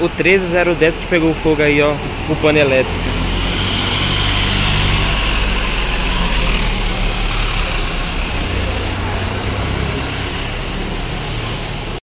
o 13010 que pegou fogo aí, ó, o pano elétrico.